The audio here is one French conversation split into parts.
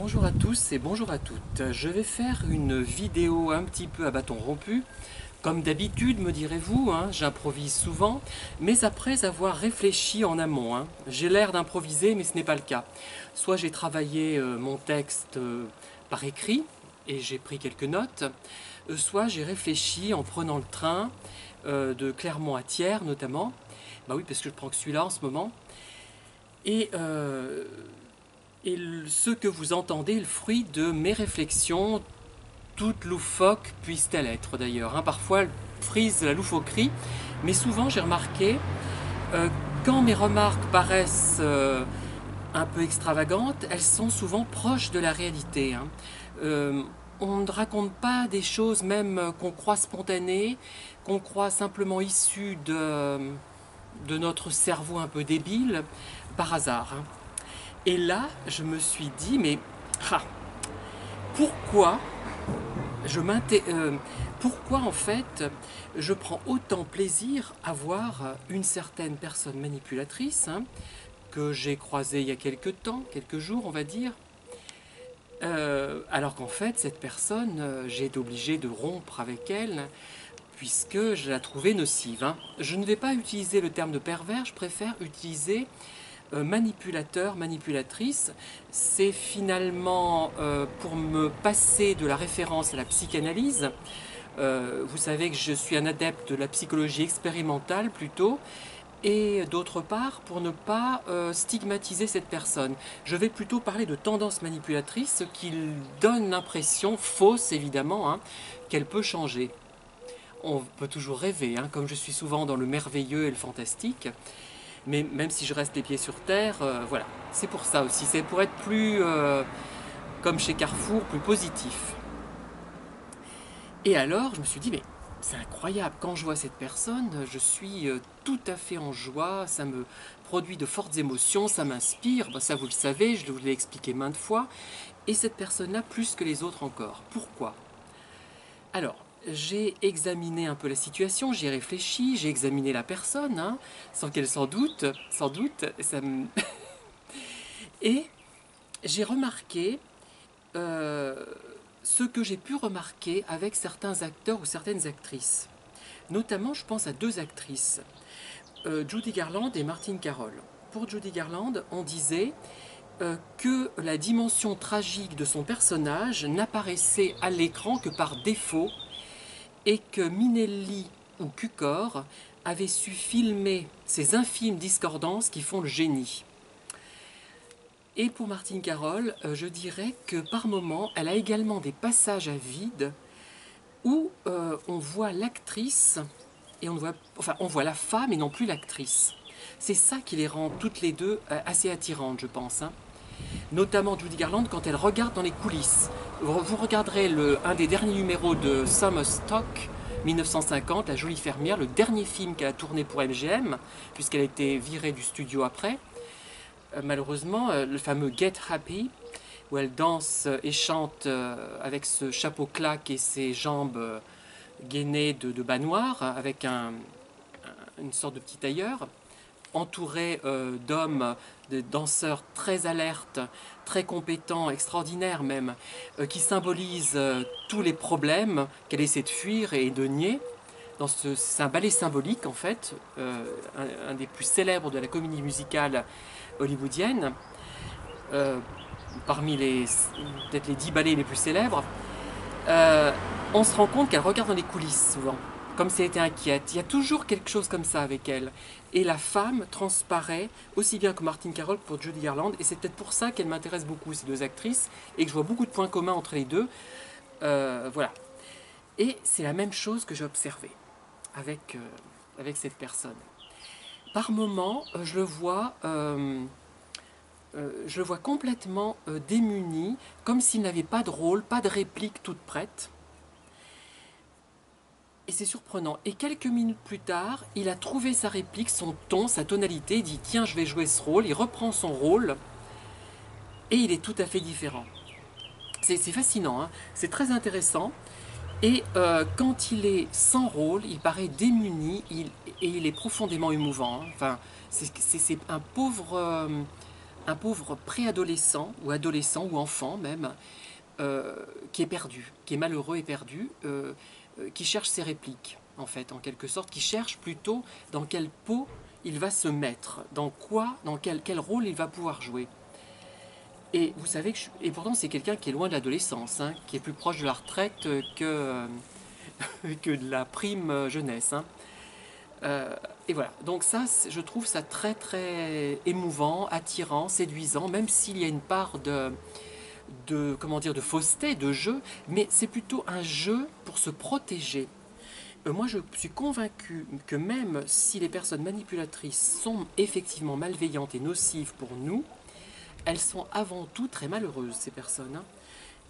Bonjour à tous et bonjour à toutes. Je vais faire une vidéo un petit peu à bâton rompu. Comme d'habitude, me direz-vous, hein, j'improvise souvent, mais après avoir réfléchi en amont. Hein. J'ai l'air d'improviser, mais ce n'est pas le cas. Soit j'ai travaillé euh, mon texte euh, par écrit, et j'ai pris quelques notes, euh, soit j'ai réfléchi en prenant le train de Clermont à Thiers, notamment. Bah oui, parce que je prends que celui-là en ce moment. Et et ce que vous entendez est le fruit de mes réflexions, toutes loufoques puissent-elles être d'ailleurs. Hein. Parfois, elles frisent la loufoquerie, mais souvent j'ai remarqué, euh, quand mes remarques paraissent euh, un peu extravagantes, elles sont souvent proches de la réalité. Hein. Euh, on ne raconte pas des choses même qu'on croit spontanées, qu'on croit simplement issues de, de notre cerveau un peu débile, par hasard. Hein. Et là, je me suis dit, mais ah, pourquoi je euh, pourquoi en fait je prends autant plaisir à voir une certaine personne manipulatrice hein, que j'ai croisée il y a quelques temps, quelques jours on va dire, euh, alors qu'en fait cette personne, euh, j'ai été obligé de rompre avec elle puisque je la trouvais nocive. Hein. Je ne vais pas utiliser le terme de pervers, je préfère utiliser euh, manipulateur, manipulatrice, c'est finalement euh, pour me passer de la référence à la psychanalyse. Euh, vous savez que je suis un adepte de la psychologie expérimentale plutôt, et d'autre part pour ne pas stigmatiser cette personne. Je vais plutôt parler de tendance manipulatrice, ce qui donne l'impression, fausse évidemment, hein, qu'elle peut changer. On peut toujours rêver, hein, comme je suis souvent dans le merveilleux et le fantastique mais même si je reste les pieds sur terre, euh, voilà. C'est pour ça aussi, c'est pour être plus, euh, comme chez Carrefour, plus positif. Et alors, je me suis dit, mais c'est incroyable, quand je vois cette personne, je suis euh, tout à fait en joie, ça me produit de fortes émotions, ça m'inspire, ça vous le savez, je vous l'ai expliqué maintes fois, et cette personne-là plus que les autres encore. Pourquoi? Alors, j'ai examiné un peu la situation, j'ai réfléchi, j'ai examiné la personne, hein, sans qu'elle s'en doute, sans doute, ça et j'ai remarqué euh, ce que j'ai pu remarquer avec certains acteurs ou certaines actrices. Notamment, je pense à deux actrices, euh, Judy Garland et Martine Carroll. Pour Judy Garland, on disait euh, que la dimension tragique de son personnage n'apparaissait à l'écran que par défaut et que Minelli ou Cucor avaient su filmer ces infimes discordances qui font le génie. Et pour Martine Carole, euh, je dirais que par moments, elle a également des passages à vide où euh, on voit l'actrice et on voit, enfin, on voit la femme et non plus l'actrice. C'est ça qui les rend toutes les deux euh, assez attirantes, je pense. Hein. Notamment Judy Garland quand elle regarde dans les coulisses. Vous regarderez un des derniers numéros de Summer Stock 1950, La jolie fermière, le dernier film qu'elle a tourné pour MGM, puisqu'elle a été virée du studio après. Euh, malheureusement, euh, le fameux Get Happy, où elle danse et chante euh, avec ce chapeau claque et ses jambes gainées de, bas noir, avec un, une sorte de petit tailleur, entourée d'hommes de danseurs très alertes, très compétents, extraordinaires même, euh, qui symbolisent euh, tous les problèmes qu'elle essaie de fuir et de nier. C'est un ballet symbolique en fait, euh, un, des plus célèbres de la comédie musicale hollywoodienne, parmi les peut-être les dix ballets les plus célèbres. on se rend compte qu'elle regarde dans les coulisses souvent comme si elle était inquiète. Il y a toujours quelque chose comme ça avec elle. Et la femme transparaît aussi bien que Martine Carroll pour Judy Garland. Et c'est peut-être pour ça qu'elle m'intéresse beaucoup, ces deux actrices, et que je vois beaucoup de points communs entre les deux. Euh, voilà. Et c'est la même chose que j'ai observé avec, euh, avec cette personne. Par moments, euh, je le vois... je le vois complètement démuni, comme s'il n'avait pas de rôle, pas de réplique toute prête. Et c'est surprenant. Et quelques minutes plus tard, il a trouvé sa réplique, son ton, sa tonalité, il dit tiens je vais jouer ce rôle, il reprend son rôle, et il est tout à fait différent. C'est fascinant, hein. c'est très intéressant. Et euh, quand il est sans rôle, il paraît démuni et il est profondément émouvant. Hein. Enfin, c'est un pauvre, euh, pauvre préadolescent, ou adolescent, ou enfant même, euh, qui est perdu, qui est malheureux et perdu, qui cherche ses répliques, en fait, en quelque sorte, qui cherche plutôt dans quelle peau il va se mettre, dans quoi, dans quel, quel rôle il va pouvoir jouer. Et vous savez que, et pourtant c'est quelqu'un qui est loin de l'adolescence, hein, qui est plus proche de la retraite que, que de la prime jeunesse. Hein. et voilà, donc ça, je trouve ça très très émouvant, attirant, séduisant, même s'il y a une part de, de, comment dire, de fausseté, de jeu, mais c'est plutôt un jeu pour se protéger. Euh, moi, je suis convaincu que même si les personnes manipulatrices sont effectivement malveillantes et nocives pour nous, elles sont avant tout très malheureuses, ces personnes. Hein.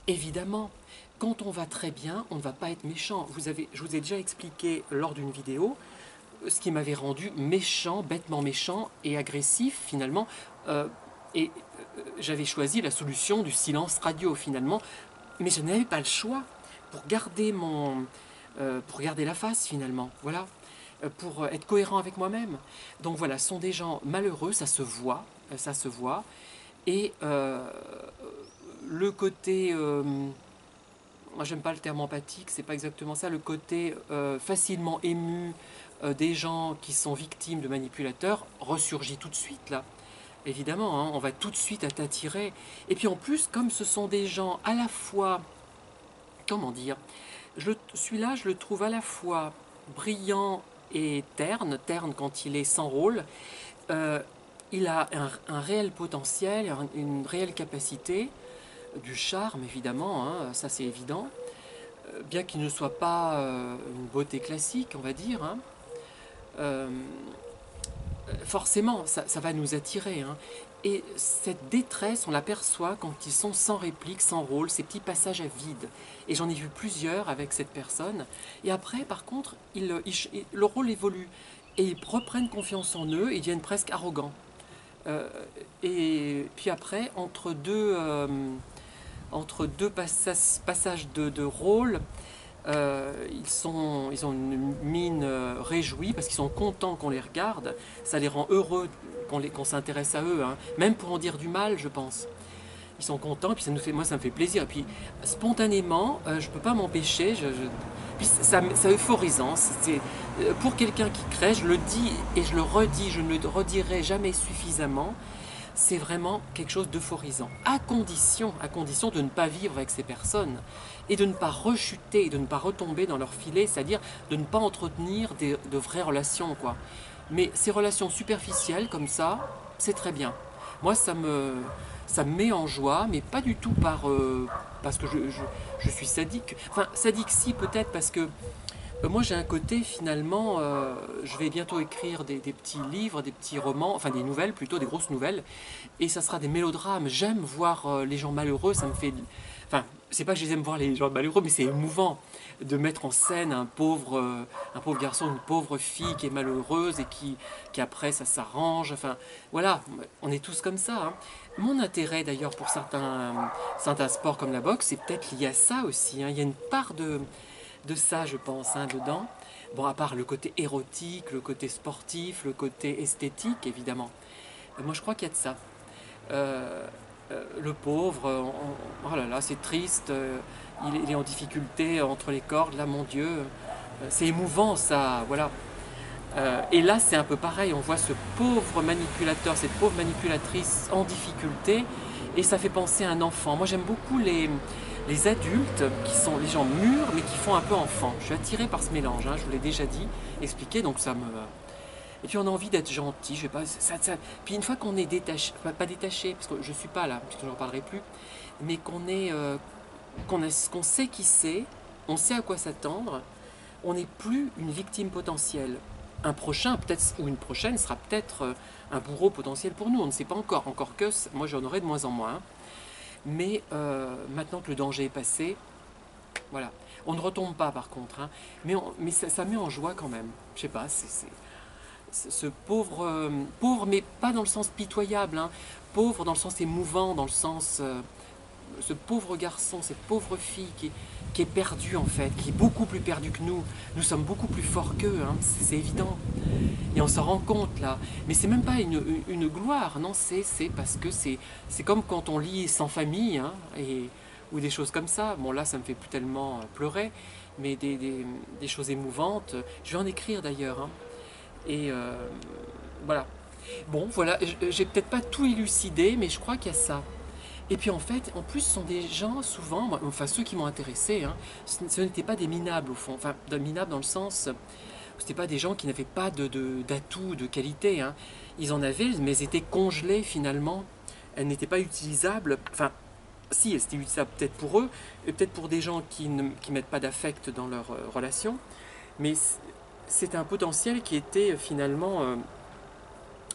Évidemment, quand on va très bien, on ne va pas être méchant. Vous avez, je vous ai déjà expliqué lors d'une vidéo euh, ce qui m'avait rendu méchant, bêtement méchant et agressif finalement. Euh, et j'avais choisi la solution du silence radio finalement, mais je n'avais pas le choix pour garder mon, euh, pour garder la face finalement, voilà, euh, pour être cohérent avec moi-même. Donc voilà, ce sont des gens malheureux, ça se voit, euh, ça se voit, et le côté, moi j'aime pas le terme empathique, c'est pas exactement ça, le côté facilement ému des gens qui sont victimes de manipulateurs ressurgit tout de suite là évidemment, hein, on va tout de suite à t'attirer. Et puis en plus, comme ce sont des gens à la fois, comment dire, celui-là, je le trouve à la fois brillant et terne, terne quand il est sans rôle. Euh, il a un, réel potentiel, une réelle capacité, du charme évidemment, hein, ça c'est évident, euh, bien qu'il ne soit pas euh, une beauté classique, on va dire. Hein forcément, ça, va nous attirer. Hein. Et cette détresse, on l'aperçoit quand ils sont sans réplique, sans rôle, ces petits passages à vide. Et j'en ai vu plusieurs avec cette personne. Et après, par contre, le rôle évolue. Et ils reprennent confiance en eux et ils deviennent presque arrogants. Euh, et puis après, entre deux, euh, entre deux passages, de, de rôle, euh, ils, sont, ont une mine euh, réjouie parce qu'ils sont contents qu'on les regarde. Ça les rend heureux qu'on s'intéresse à eux, hein. même pour en dire du mal, je pense. Ils sont contents, puis ça nous fait, moi ça me fait plaisir. Et puis spontanément, euh, je ne peux pas m'empêcher. Je, puis ça, c'est euphorisant. C'est, pour quelqu'un qui crée, je le dis et je le redis, je ne le redirai jamais suffisamment c'est vraiment quelque chose d'euphorisant. À condition, à condition de ne pas vivre avec ces personnes et de ne pas rechuter, de ne pas retomber dans leur filet, c'est-à-dire de ne pas entretenir de vraies relations. quoi. Mais ces relations superficielles comme ça, c'est très bien. Moi, ça me, ça me met en joie, mais pas du tout par, euh, parce que je, je, suis sadique. Enfin, sadique si, peut-être parce que moi j'ai un côté finalement, euh, je vais bientôt écrire des, petits livres, des petits romans, enfin des nouvelles plutôt, des grosses nouvelles, et ça sera des mélodrames. J'aime voir euh, les gens malheureux, ça me fait... Enfin, c'est pas que j'aime voir les gens malheureux, mais c'est émouvant de mettre en scène un pauvre, un pauvre garçon, une pauvre fille qui est malheureuse et qui, qui après ça s'arrange. Enfin, voilà, on est tous comme ça. Hein. Mon intérêt d'ailleurs pour certains, certains sports comme la boxe, c'est peut-être lié à ça aussi. Hein. Il y a une part de de ça, je pense, hein, dedans. Bon, à part le côté érotique, le côté sportif, le côté esthétique, évidemment. Euh, moi, je crois qu'il y a de ça. Euh, euh, le pauvre, oh là là, c'est triste, il, est en difficulté entre les cordes, là, mon Dieu. c'est émouvant, ça, voilà. et là, c'est un peu pareil, on voit ce pauvre manipulateur, cette pauvre manipulatrice en difficulté, et ça fait penser à un enfant. Moi, j'aime beaucoup les, les adultes, qui sont les gens mûrs, mais qui font un peu enfant. Je suis attiré par ce mélange, hein, je vous l'ai déjà dit, expliqué, donc ça me... Et puis on a envie d'être gentil, je sais pas, Puis une fois qu'on est détaché, pas, détaché, parce que je suis pas là, parce que je n'en parlerai plus, mais qu'on est, euh, qu'on sait qui c'est, on sait à quoi s'attendre, on n'est plus une victime potentielle. Un prochain, peut-être, ou une prochaine, sera peut-être euh, un bourreau potentiel pour nous, on ne sait pas encore, encore que, moi j'en aurai de moins en moins. Mais euh, maintenant que le danger est passé, voilà. On ne retombe pas par contre, hein. mais, mais ça, met en joie quand même. Je sais pas, c'est ce pauvre, euh, pauvre, mais pas dans le sens pitoyable, hein. pauvre dans le sens émouvant, dans le sens, euh, ce pauvre garçon, cette pauvre fille qui, qui est perdu en fait, qui est beaucoup plus perdu que nous. Nous sommes beaucoup plus forts qu'eux, hein, c'est évident. Et on s'en rend compte là. Mais c'est même pas une, gloire, non, c'est parce que c'est comme quand on lit Sans famille, hein, et, ou des choses comme ça. Bon là, ça me fait plus tellement pleurer, mais des, des, des choses émouvantes. Je vais en écrire d'ailleurs. Hein. Et euh, voilà. Bon, voilà, j'ai peut-être pas tout élucidé, mais je crois qu'il y a ça. Et puis en fait, en plus, ce sont des gens souvent, enfin ceux qui m'ont intéressé, hein, ce, n'étaient pas des minables au fond, enfin minables dans le sens, ce n'étaient pas des gens qui n'avaient pas d'atouts, de, de, qualité. Hein. Ils en avaient, mais elles étaient congelées finalement. Elles n'étaient pas utilisables. Enfin, si, elles étaient utilisables peut-être pour eux, et peut-être pour des gens qui ne mettent pas d'affect dans leur euh, relation. Mais c'était un potentiel qui était finalement euh,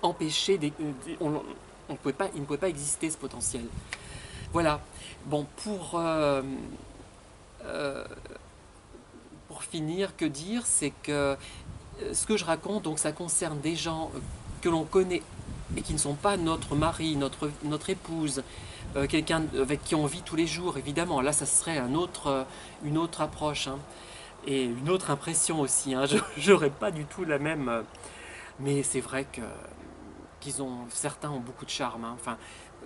empêché. Des, euh, on, on pouvait pas, il ne pouvait pas exister ce potentiel. Voilà. Bon, pour, euh, euh, pour finir, que dire C'est que euh, ce que je raconte, donc ça concerne des gens que l'on connaît et qui ne sont pas notre mari, notre, notre épouse, quelqu'un avec qui on vit tous les jours, évidemment. Là, ça serait un autre, une autre approche hein. et une autre impression aussi. Hein. Je n'aurais pas du tout la même. mais c'est vrai que qu'ils ont, certains ont beaucoup de charme. Hein. Enfin,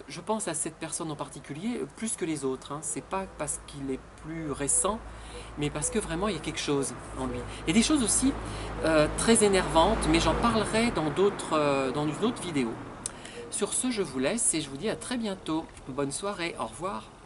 je pense à cette personne en particulier plus que les autres. Hein. C'est pas parce qu'il est plus récent, mais parce que vraiment il y a quelque chose en lui. A des choses aussi euh, très énervantes, mais j'en parlerai dans, d'autres, euh, dans une autre vidéo. Sur ce, je vous laisse et je vous dis à très bientôt. Bonne soirée, au revoir.